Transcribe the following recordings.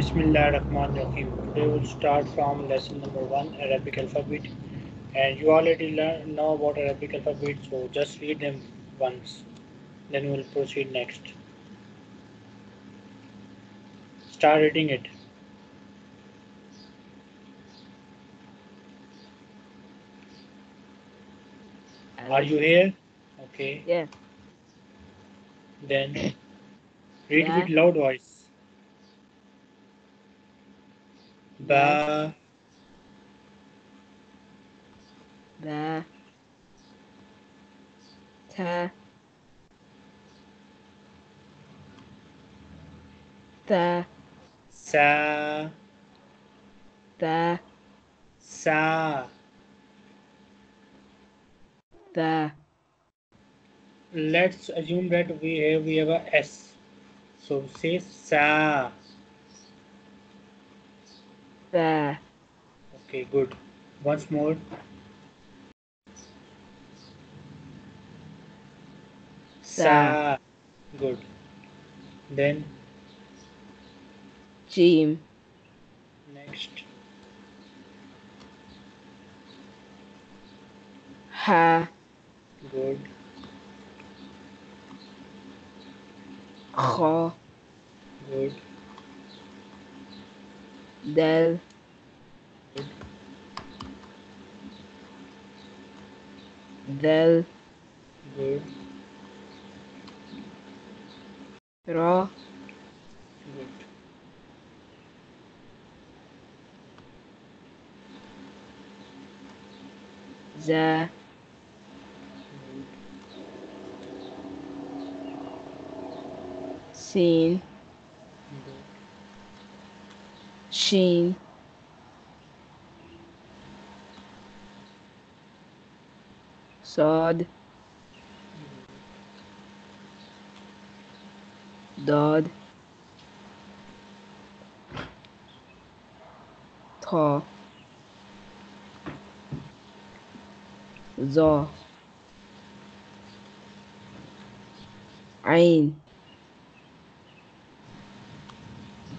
Bismillah Rahman Rahim. Today we'll start from lesson number one, Arabic alphabet. And you already learn, know about Arabic alphabet, so just read them once. Then we'll proceed next. Start reading it. Are you here? Okay. Yeah. Then read Yeah. with loud voice. Ba, Ba. Ta. Ta. sa, sa. Let's assume that we have we have a S. So say sa. Ba. Okay, good. Once more. Sa. Good. Then Jim. next. Ha. Good. Kha. Good. Del Dal. Good. Ra. Good. Za. Sin. Good. Shin. Sod. Dod. Ta. Za. Ain.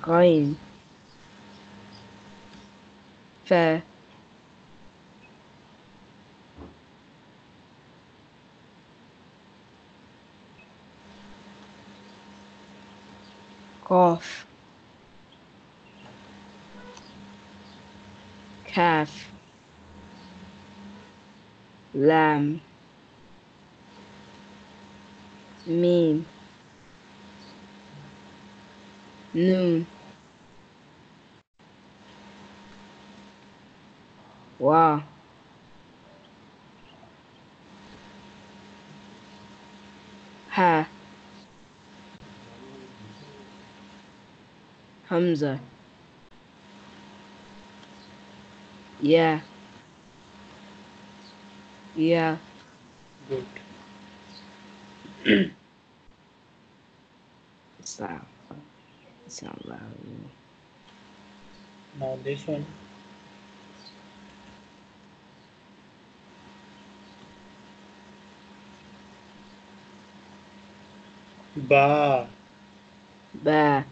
Qain. Fa. Qaf. Kaf. Lam. Mim. Noon. Wa. Ha. Hamza. Yeah. Yeah. Good. It's loud. It's not loud. Now this one. Ba. Ba.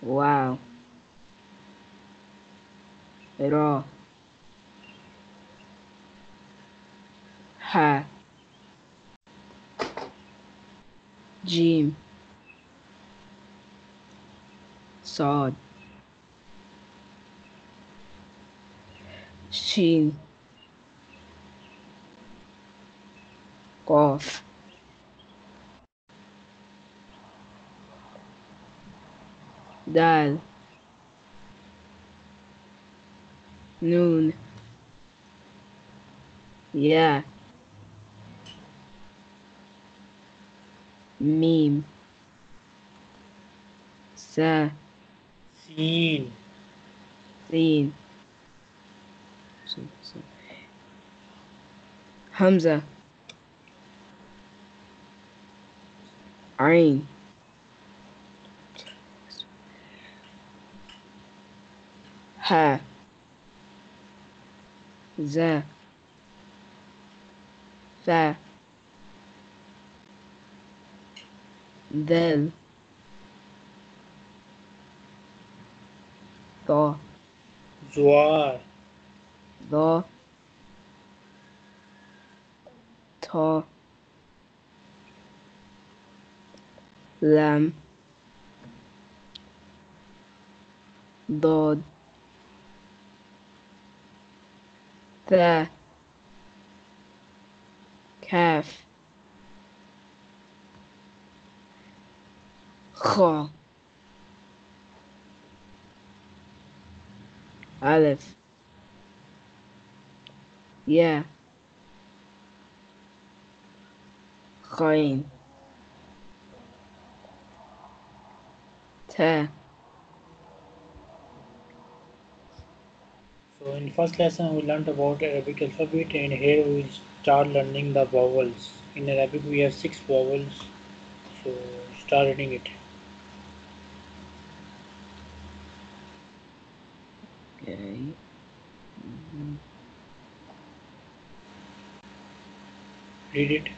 Wow. Ra. Ha. Jim. Sod. Shin. Qaf. Dal. Noon. Yeah. Meme. Sa. Seen. Sin. So, so. Hamza. Ain. Ha. Za. Fa. then the the the to lam dod the کف. خا الف. یه خاین ت. So in first lesson we learned about Arabic alphabet and here we will start learning the vowels. In Arabic we have six vowels. So start reading it. Okay. Read it.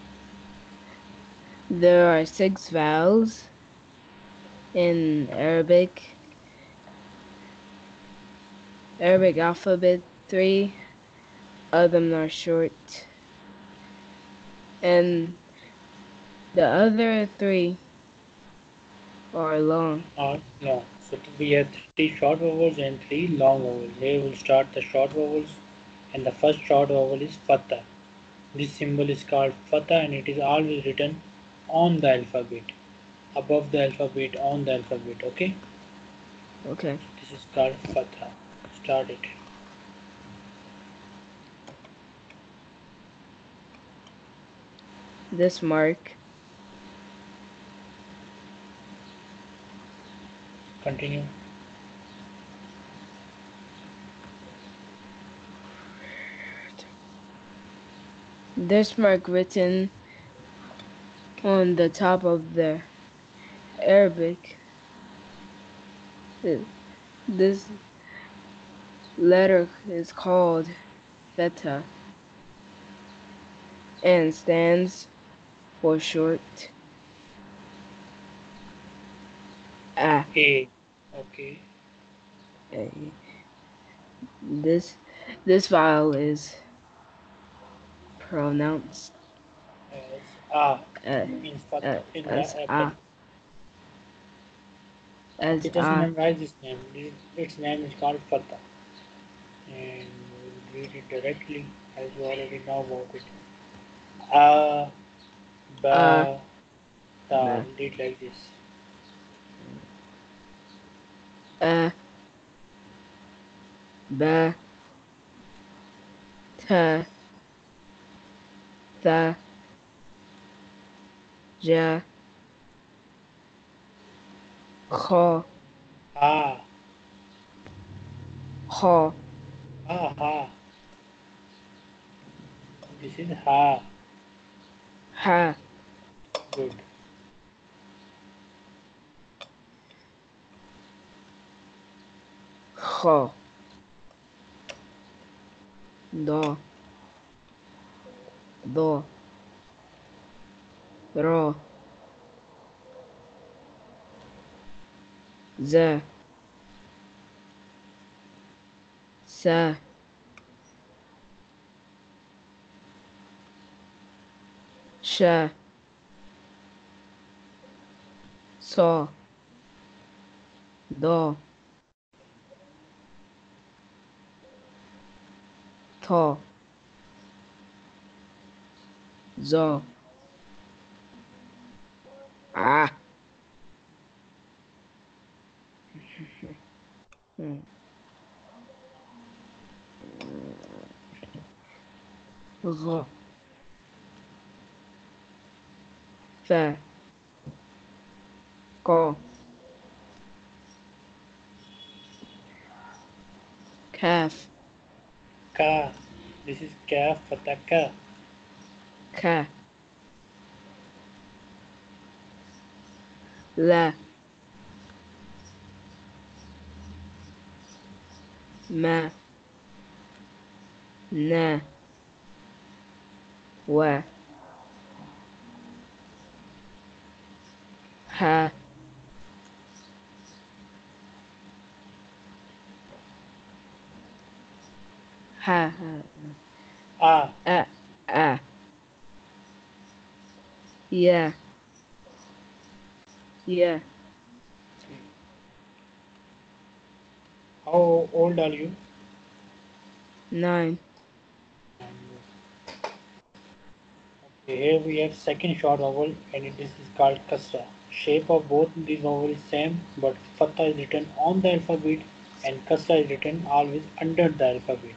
There are six vowels in Arabic. Arabic alphabet, three of them are short. And the other three are long. Uh, no. So we have three short vowels and three long vowels. Here we'll start the short vowels and the first short vowel is Fatha. This symbol is called Fatha and it is always written on the alphabet. Above the alphabet, on the alphabet. Okay. Okay. This is called Fatha. Start it. This mark Continue. this mark written on the top of the Arabic. Th- This letter is called Fatha and stands for short A. A. Okay. A. This this vowel is pronounced As A uh, means Fatha uh, in as the A. alphabet. As just A. memorize this name. Its name is called Fatha. And we'll read it directly as you already know about it. A, Ba, uh, Ta. Ba. Read like this. A. Ba. Ta. Tha. Ja. Kha. Ah. Ha, Ha. Ha, ha. This is Ha. Ha. Good. Kha. Da. Da. Ra. Za. Sa. Sha. Sa. Da. Ta. Za. Ah. Hmm. Gha. Fa. Ka. Kaf. Ka. This is Kaf, Fatha, Ka. Ka. La. Ma. Na. Ha. ha, ha, A. a, a. Yeah. Yeah. How old are you? Nine. Here we have second short vowel and it is called kasra. Shape of both these vowels same but fatha is written on the alphabet and kasra is written always under the alphabet.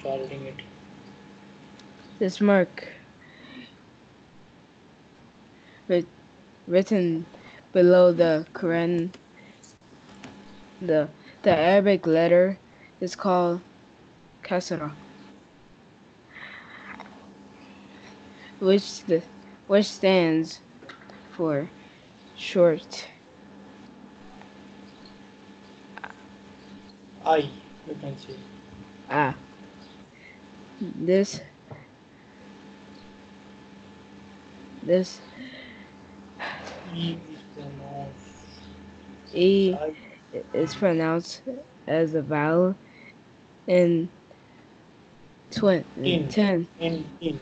Starting it. This mark writ- written below the Quran the the Arabic letter is called kasra which the which stands for short I, you can say. ah this this E is pronounced. e I. is pronounced as a vowel in twen- In. ten In, in.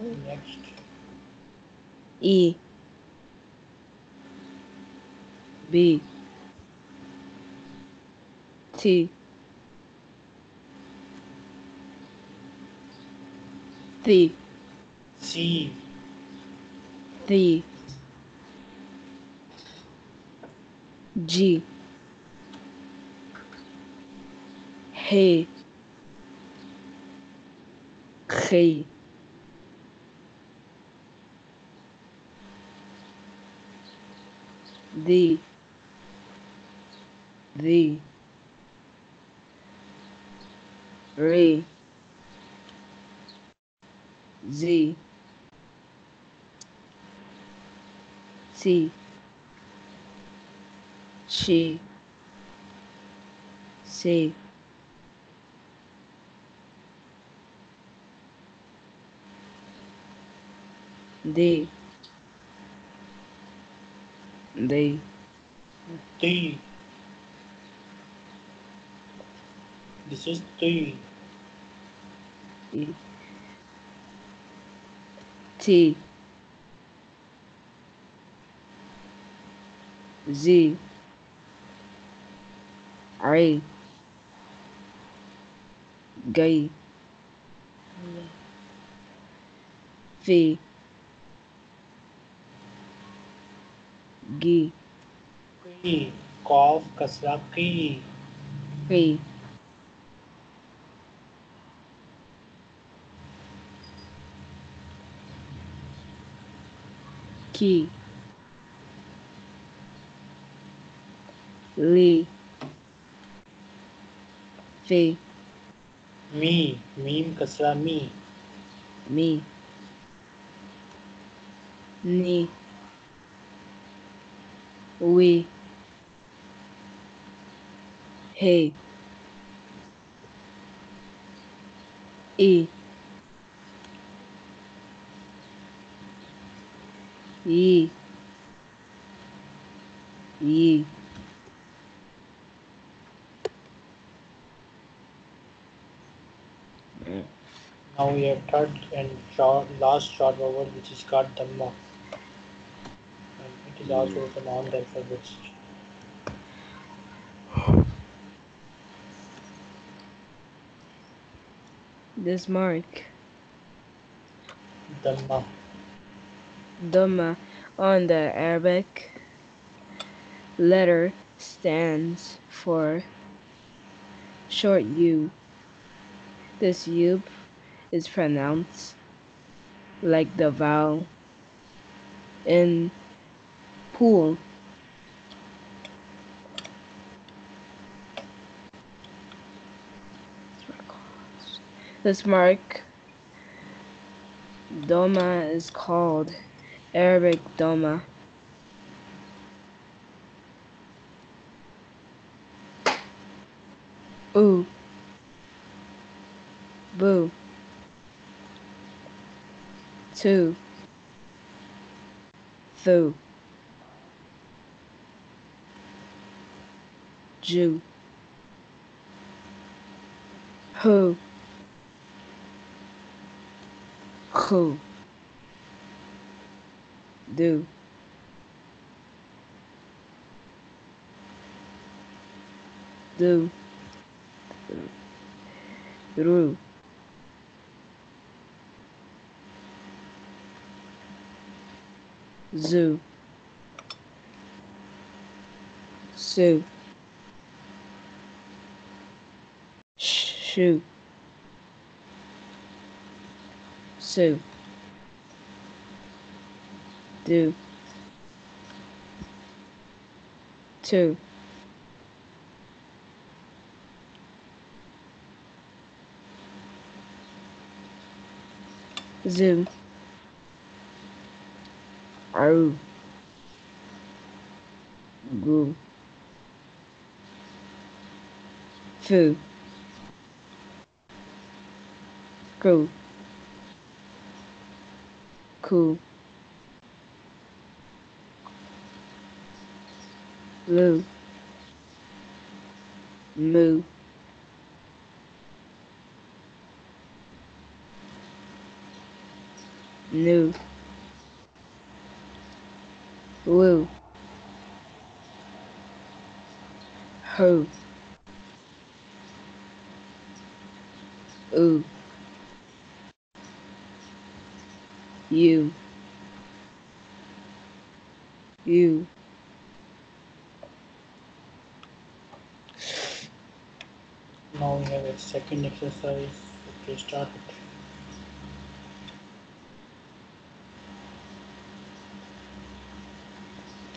Next. E. B. T. The C. the G. Hey hey the the re Z C she they T. This is T. T. Z. A. Gay. V गी की कॉफ कसरा की। की। की। ली। फे मी मीम कसरा मी। मी। नी। We. Hey. E. Ye ye Now we have third and short, last short vowel which is called Dhamma. And it is also written on the this mark Dhamma. Dhamma on the Arabic letter stands for short U. This U is pronounced like the vowel in pool. This mark Doma is called Arabic Doma. Ooh. Boo. Two. Thu. Jew. Who? Who? Do. Do. Through. Zoo. Sue. Shoe. Sue. Do. Two. Zoo. Ow. Goo. Foo. Cool. Cool. Lou. Moo. New. Woo. Ho. Ooh. You. You. Now we have a second exercise. Okay, start it.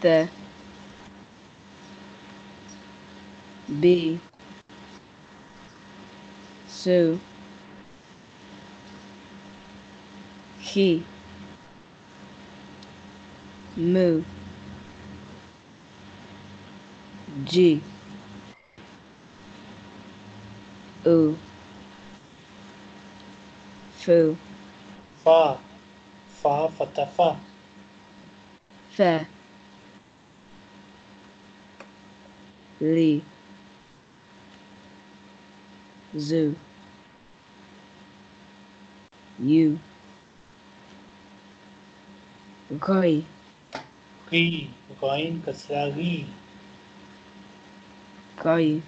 The. Be. So. He. Moo. G. Ooh. Foo. Fa. Fa, fata, fa. Lee. Zoo. You. Goi. Gi. Goin, kasra, gi. Goi.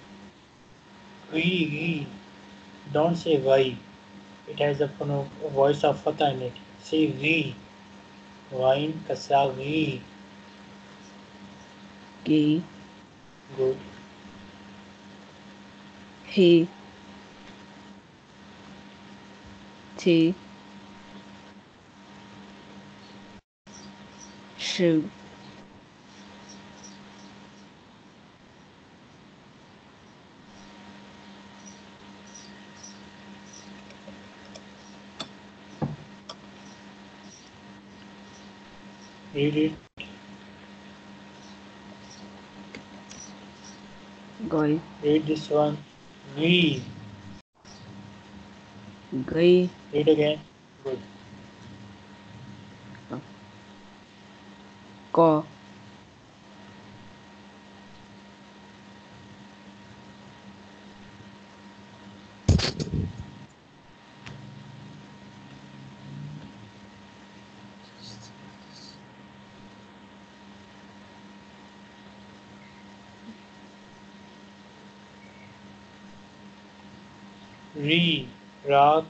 Gi, gi. Don't say why. It has a prono- voice of fata in it. Say gi. Goin, kasra, gi. Gi. Good. He. T. Shoe. Read it. Goi. Read this one. Gi. Goi. Read again. Good. Go.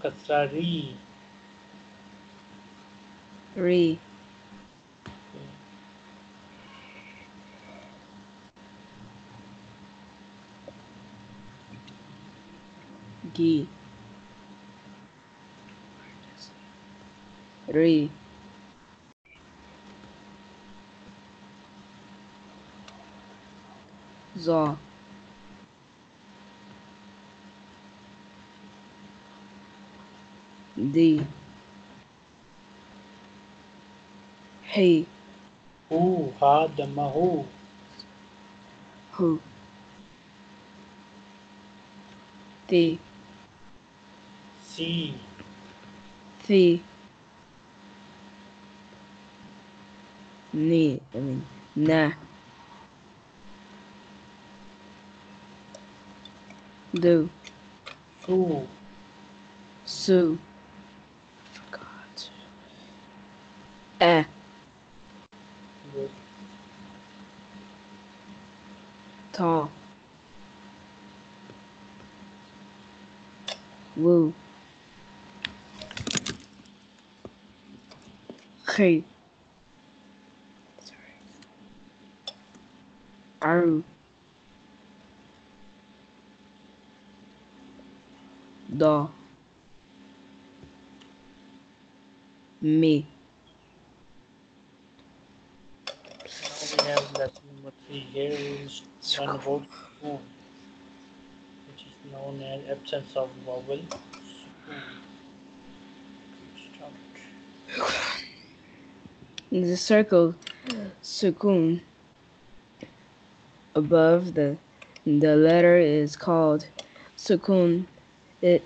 Kasra, re. Re. Gi. Re. Zaw. D. He. Hu, ha, dhamma, hu. Who. The. Si. The. Ni. I mean, nah. Do. Sue. Sue. Eh. Good. Tall. Woo. Hey. Sorry. Aru. Da. Me. Now we have lesson number three. Here we will learn about sukun, which is known as absence of vowel. In the circle, sukun above the the letter is called sukun. It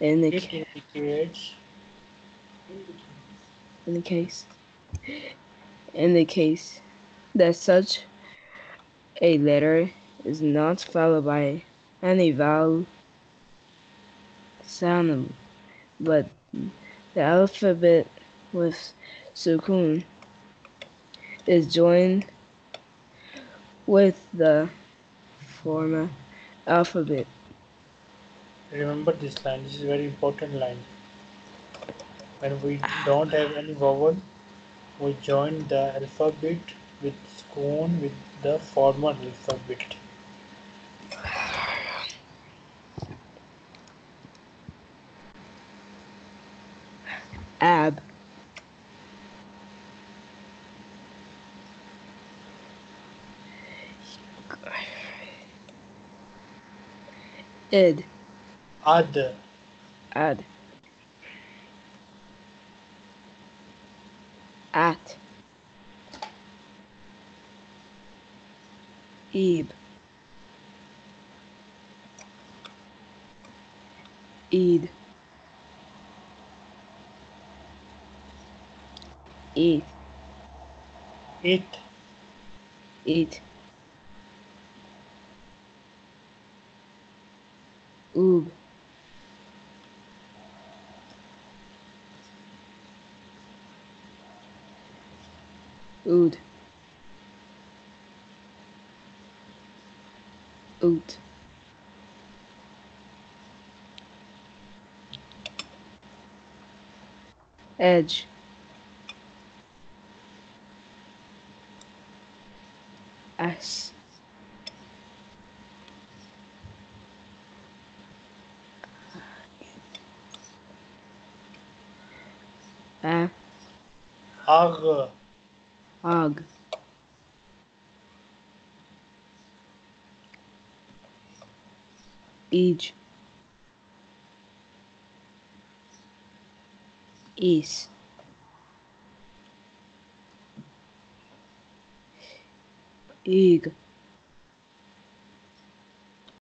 in the It indicates in the case in the case that such a letter is not followed by any vowel sound but the alphabet with sukun is joined with the former alphabet Remember this line. This is a very important line. When we don't have any vowel, we join the alphabet with sukun with the former alphabet. ab. Id. Ad, ad at. Eb ed eat it, eat oob ood oot edge. S. S a ag, og each. Is. Ig